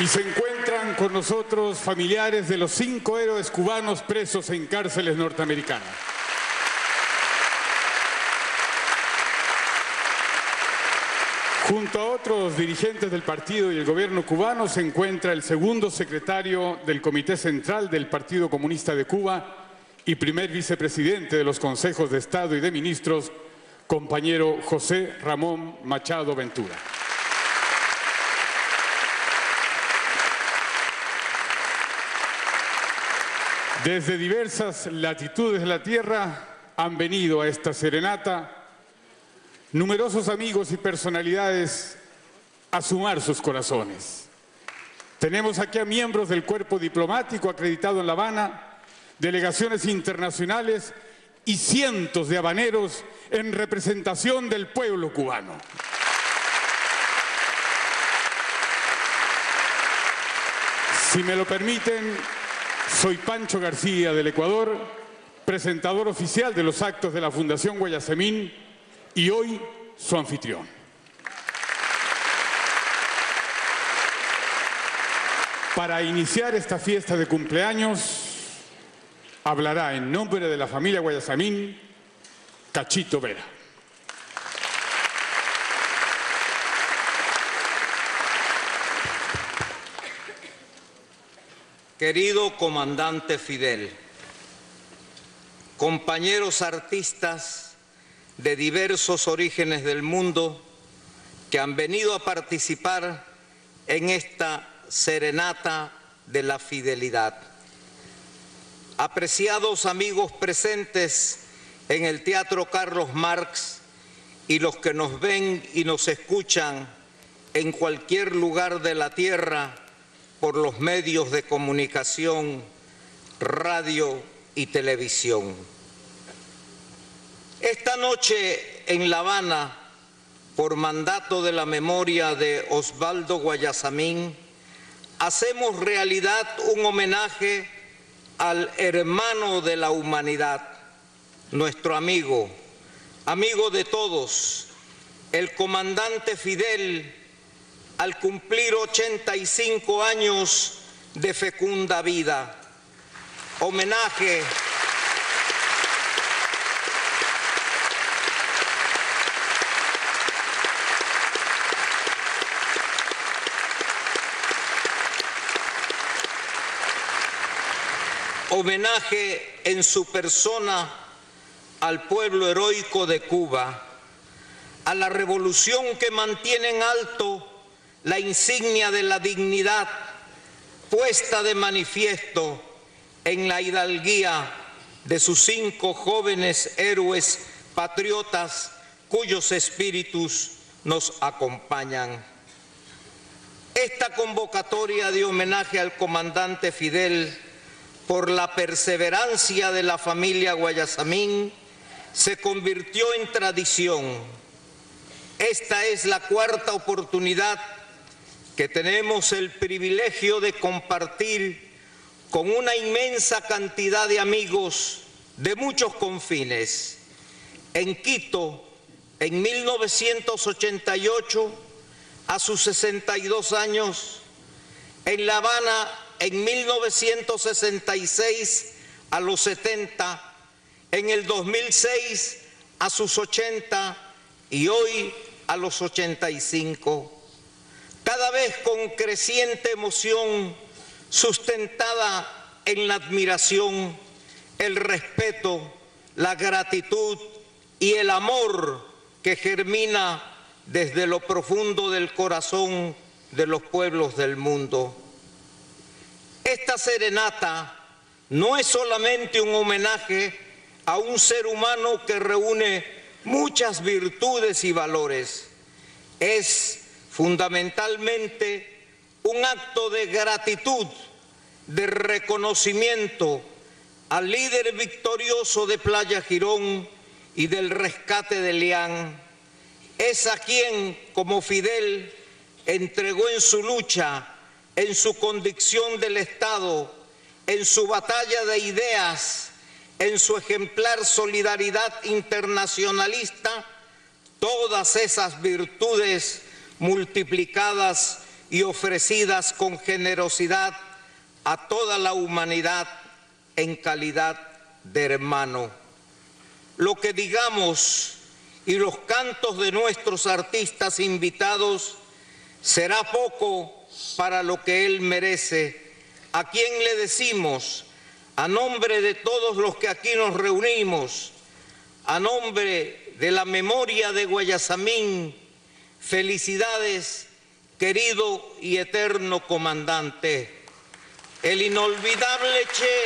Y se encuentran con nosotros familiares de los cinco héroes cubanos presos en cárceles norteamericanas. Junto a otros dirigentes del partido y el gobierno cubano se encuentra el segundo secretario del Comité Central del Partido Comunista de Cuba y primer vicepresidente de los consejos de Estado y de Ministros, compañero José Ramón Machado Ventura. Desde diversas latitudes de la Tierra han venido a esta serenata numerosos amigos y personalidades a sumar sus corazones. Tenemos aquí a miembros del cuerpo diplomático acreditado en La Habana, delegaciones internacionales y cientos de habaneros en representación del pueblo cubano. Si me lo permiten, soy Pancho García del Ecuador, presentador oficial de los actos de la Fundación Guayasemín y hoy su anfitrión. Para iniciar esta fiesta de cumpleaños, hablará en nombre de la familia Guayasamín, Cachito Vera. Querido comandante Fidel, compañeros artistas, de diversos orígenes del mundo que han venido a participar en esta serenata de la fidelidad. Apreciados amigos presentes en el Teatro Carlos Marx y los que nos ven y nos escuchan en cualquier lugar de la tierra por los medios de comunicación, radio y televisión. Esta noche en La Habana, por mandato de la memoria de Osvaldo Guayasamín, hacemos realidad un homenaje al hermano de la humanidad, nuestro amigo, amigo de todos, el comandante Fidel, al cumplir 85 años de fecunda vida. Homenaje homenaje en su persona al pueblo heroico de Cuba, a la revolución que mantiene en alto la insignia de la dignidad puesta de manifiesto en la hidalguía de sus cinco jóvenes héroes patriotas cuyos espíritus nos acompañan. Esta convocatoria de homenaje al comandante Fidel por la perseverancia de la familia Guayasamín, se convirtió en tradición. Esta es la cuarta oportunidad que tenemos el privilegio de compartir con una inmensa cantidad de amigos de muchos confines. En Quito, en 1988, a sus 62 años, en La Habana, en 1966 a los 70, en el 2006 a sus 80 y hoy a los 85. Con creciente emoción sustentada en la admiración, el respeto, la gratitud y el amor que germina desde lo profundo del corazón de los pueblos del mundo. Esta serenata no es solamente un homenaje a un ser humano que reúne muchas virtudes y valores, es fundamentalmente un acto de gratitud, de reconocimiento al líder victorioso de Playa Girón y del rescate de Leán. Es a quien, como Fidel, entregó en su lucha en su convicción del Estado, en su batalla de ideas, en su ejemplar solidaridad internacionalista, todas esas virtudes multiplicadas y ofrecidas con generosidad a toda la humanidad en calidad de hermano. Lo que digamos y los cantos de nuestros artistas invitados será poco para lo que él merece, a quien le decimos, a nombre de todos los que aquí nos reunimos, a nombre de la memoria de Guayasamín, felicidades, querido y eterno comandante. El inolvidable Che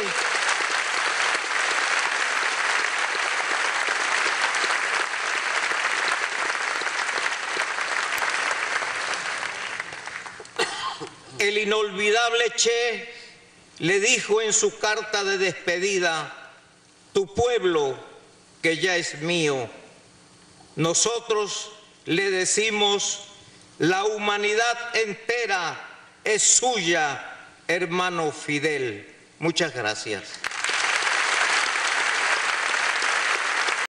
el inolvidable Che le dijo en su carta de despedida, tu pueblo que ya es mío, nosotros le decimos, la humanidad entera es suya, hermano Fidel. Muchas gracias.